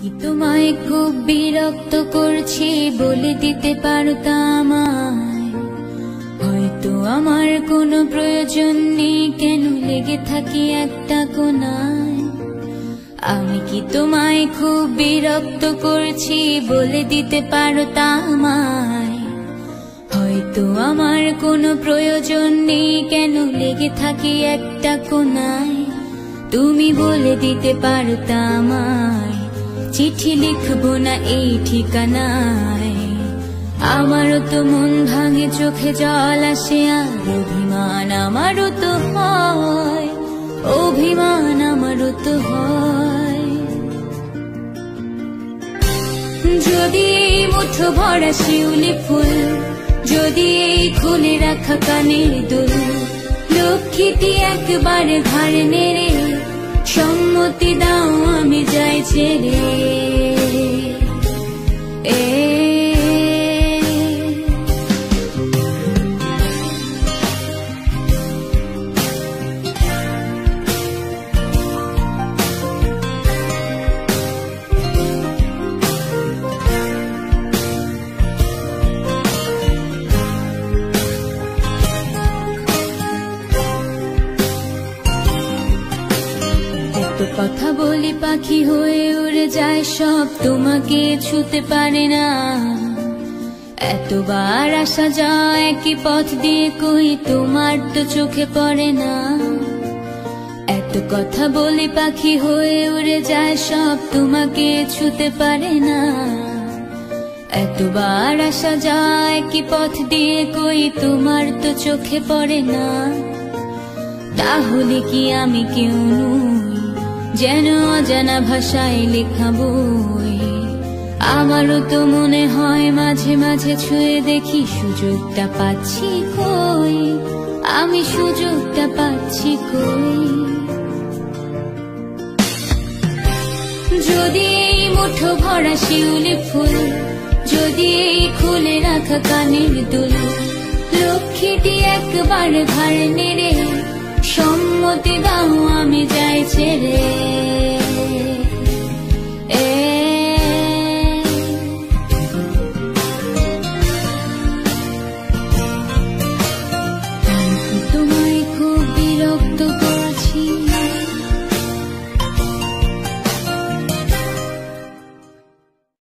কি তোমায় খুব বিরক্ত করছি বলে দিতে পারতা আমায় হয়তো আমার কোনো প্রয়োজন নেই, কেন লেগে থাকি একটা কোনায়? আমি কি তোমায় খুব বিরক্ত করছি বলে দিতে পারতা আমায় হয়তো আমার কোনো প্রয়োজন নেই, কেন লেগে থাকি একটা কোনায়? তুমি বলে দিতে পারতা আমায় চিঠি লিখব না এই ঠিকানায়। আমারও তো মন ভাঙে, চোখে জল আসে আর অভিমান আমারও তো হয়। অভিমান আমারও তো হয়। যদি মুঠো ভরা শিউলি ফুল, যদি এই খুলে রাখা কানের দুল, লক্ষ্মীটি একবারে ঘাড় নেড়ে সম্মতি দাও আমি যাই ছেড়ে কথা বলি পাখি হয়ে উড়ে যায় সব। তোমাকে ছুতে পারে না। এতবার আসা যায় একই পথ দিয়ে কই, তোমার তো চোখে পড়ে না। এত কথা বলি পাখি হয়ে উড়ে যায় সব। তোমাকে ছুতে পারে না। এতবার আসা যায় কি পথ দিয়ে কই, তোমার তো চোখে পড়ে না। তাহলে কি আমি কেউ নই? যেন অজানা ভাষায় লেখা বই। আমারও তো মনে হয় মাঝে মাঝে ছুঁয়ে দেখি সুযোগটা পাচ্ছি কই? আমি সুযোগটা পাচ্ছি কই? যদি এই মুঠো ভরা শিউলি ফুল, যদি এই খুলে রাখা কানের দুল, লক্ষ্মীটি একবার ঘাড় নেড়ে সম্মতি দাও আমি যাই ছেড়ে।